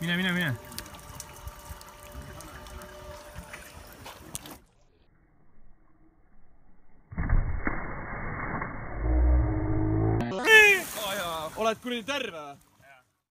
mine, mine, mine. oled kuradi terve või?